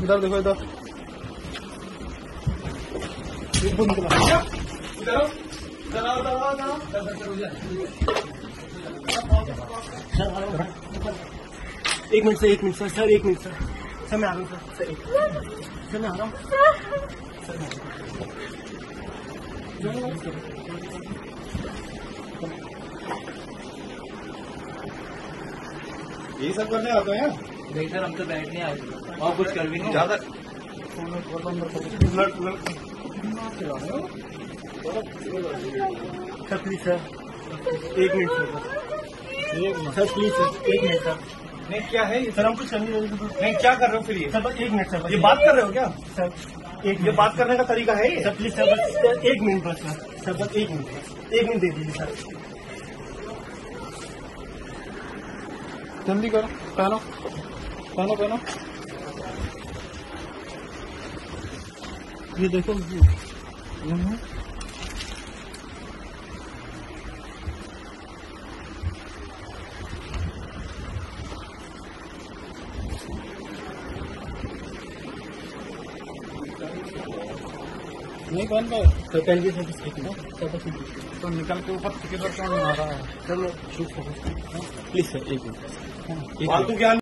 Sir देखो sir एक minute sir एक मिनट सर सर, एक मिनट सर सर, मैं आ रहा हूँ, सर। सर मैं आ रहा हूँ। यही सब करने आते हैं नहीं सर हम तो बैठने आए और कुछ कर भी नहीं ज़्यादा सर प्लीज़ सर। एक minute sir. Sir please sir. एक मिनट सर। नहीं क्या है ये? सर हम कुछ करने नहीं नहीं क्या कर रहे हो फिर ये? सर बस एक मिनट सर। ये बात कर रहे हो क्या? सर एक ये बात करने का तरीका है ये? सर प्लीज़ सर बस सर, एक मिनट बस सर। सर बस एक मिनट एक मिनट दे दीजिए सर। जल्दी करो पहनो। पहनो पहनो ये देखो। नहीं पहन पाए है सर बस तो निकल के ऊपर टिकट पर है सर मैं प्लीज़ सर एक मिनट। ज्ञान